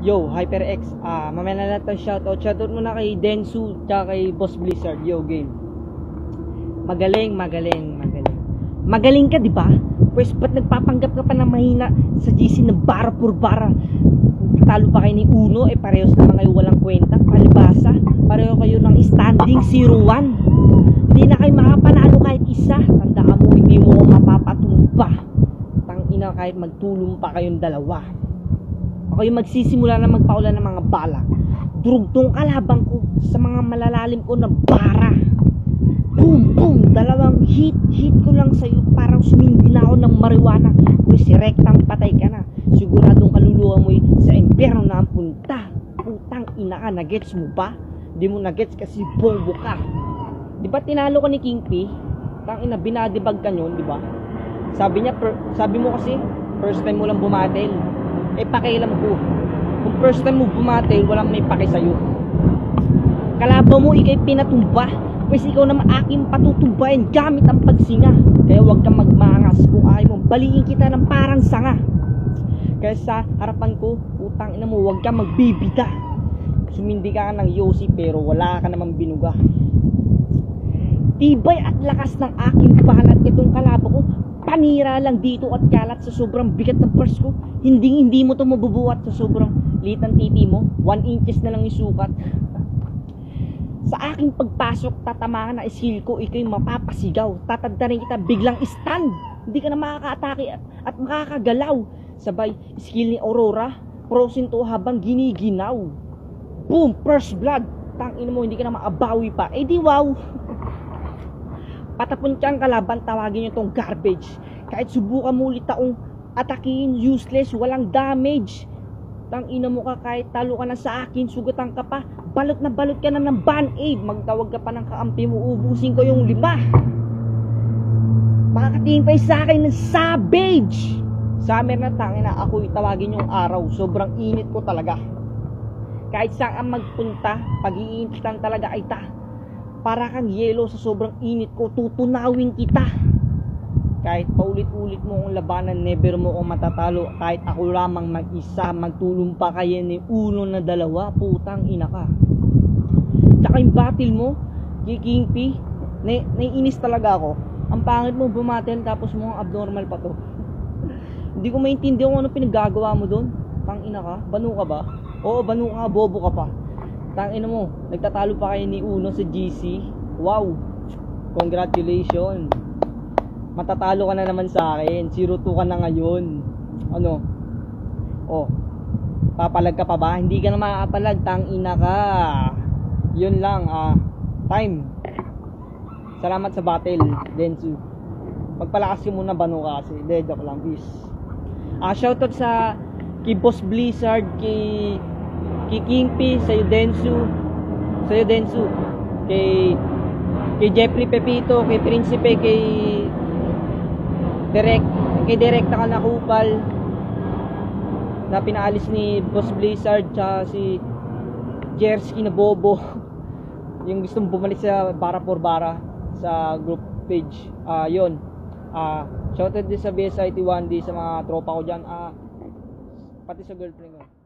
Yo, HyperX. Ah, mamaya na natin shoutout. Shoutout muna kay Densu tsaka kay Boss Blizzard. Yo, game. Magaling, magaling, magaling. Magaling ka, di ba? Pwes, ba't nagpapanggap ka pa ng mahina sa GC na bara por bara? Talo pa kayo ni Uno, eh parehos naman kayo walang kwenta. Palibasa, pareho kayo ng standing 0-1. Hindi na kayo makapanalo kahit isa. Tandaan mo, hindi mo ko mapapatumba. Tang ina kahit magtulong pa kayong dalawa. Ako yung magsisimula na magpaulan ng mga bala. Durugtong kalaban ko sa mga malalalim ko na bara. Boom, boom! Dalawang hit, hit ko lang sa'yo. Parang sumindi na ako ng marijuana. Kung si Rectang patay ka na. Siguradong kaluluwa mo sa impyerno na ang punta. Putang ina ka, nagets mo ba? Di mo nagets kasi bobo ka. Di ba tinalo ka ni King P? Tang ina, binadibag ka yun, di ba? Sabi niya, per, sabi mo kasi, first time mo lang bumatel. Eh, pakialam ko. Kung first time mo bumatel, walang may paki sa'yo. Kalaban mo, ikay pinatumba. Pwes ikaw naman aking patutumbahin gamit ang pagsinga. Kaya huwag kang magmangas kung ayaw mo. Baliin kita ng parang sanga. Kaya sa harapan ko, utang ina mo, huwag kang magbibida. Sumindi ka ng yosi pero wala ka namang binuga. Tibay at lakas ng aking balat itong kalabo ko. Panira lang dito at kalat sa sobrang bigat ng purse ko. Hindi hindi mo to mabubuhat sa sobrang liit ng titi mo. 1 inches na lang isukat. Sa aking pagpasok, tatamaan na skill ko, ikay mapapasigaw. Tatagdarin kita biglang stand. Hindi ka na makakaatake at, at makakagalaw. Sabay, skill ni Aurora, prosin to habang giniginaw. Boom! First blood! Tangin mo, hindi ka na maabawi pa. Eh di wow! Patapon ka ang kalaban, tawagin nyo tong garbage. Kahit subukan mo ulit taong atakihin, useless, walang damage. Tang ina mo ka kahit talo ka na sa akin, sugatan ka pa. Balot na balot ka na ng band-aid. Magtawag ka pa ng kaampi mo, ubusin ko yung lima. Makakatingin pa sa akin ng savage. Summer na tangin na ako itawagin yung araw. Sobrang init ko talaga. Kahit saan magpunta, pag-iinitan talaga ay ta. Para kang yelo sa sobrang init ko, tutunawin kita. Kahit paulit-ulit mo kong labanan, never mo kong matatalo. Kahit ako lamang mag-isa, magtulong pa kayo ni uno na dalawa, putang ina ka. Tsaka yung battle mo, kay King P, na, naiinis talaga ako. Ang pangit mo bumatel tapos mo abnormal pa to. Hindi ko maintindihan kung ano pinaggagawa mo doon. Tang ina ka, banu ka ba? Oo, banu ka, bobo ka pa. Tang ina mo, nagtatalo pa kayo ni Uno sa GC. Wow! Congratulations! Matatalo ka na naman sa akin. 0-2 ka na ngayon. Ano? Oh. Papalag ka pa ba? Hindi ka na makakapalag. Tang ina ka. Yun lang. Ah, time. Salamat sa battle, Densu. Magpalakas ka muna bano ka kasi. De, joke lang. Peace. Ah, shoutout sa kay Blizzard, kay kay Kingpi, sa Densu, sa Densu, kay kay Jeffrey Pepito, kay Prinsipe, kay Direct, kay Direct na nakupal na pinaalis ni Boss Blizzard tsaka si Jersky na bobo yung gustong bumalik sa Bara por Bara sa group page. Ah yun. Ah shoutout din sa BSIT 1D sa mga tropa ko dyan. Ah pati sa girlfriend ko